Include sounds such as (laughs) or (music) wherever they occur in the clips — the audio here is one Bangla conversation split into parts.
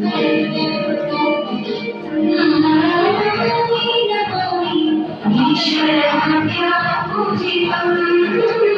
Thank you.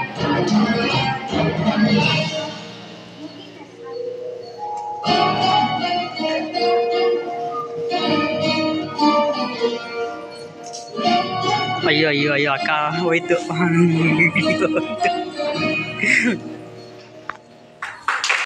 ಅಯ್ಯೋ ಅಯ್ಯೋ ಅಯ್ಯೋ ಅಕ್ಕ ಹೋಯ್ತು. (laughs)